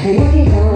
I don't.